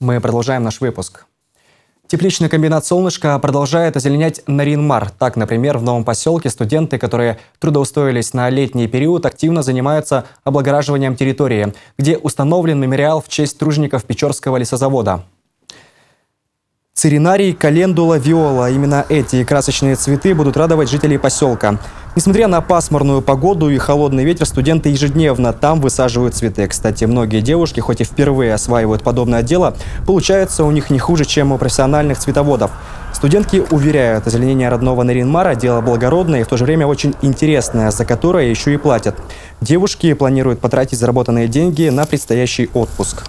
Мы продолжаем наш выпуск. Тепличный комбинат «Солнышко» продолжает озеленять Наринмар. Так, например, в новом поселке студенты, которые трудоустроились на летний период, активно занимаются облагораживанием территории, где установлен мемориал в честь тружеников Печорского лесозавода. Циринарий, календула, виола. Именно эти красочные цветы будут радовать жителей поселка. Несмотря на пасмурную погоду и холодный ветер, студенты ежедневно там высаживают цветы. Кстати, многие девушки, хоть и впервые осваивают подобное дело, получается у них не хуже, чем у профессиональных цветоводов. Студентки уверяют, озеленение родного Наринмара – дело благородное и в то же время очень интересное, за которое еще и платят. Девушки планируют потратить заработанные деньги на предстоящий отпуск.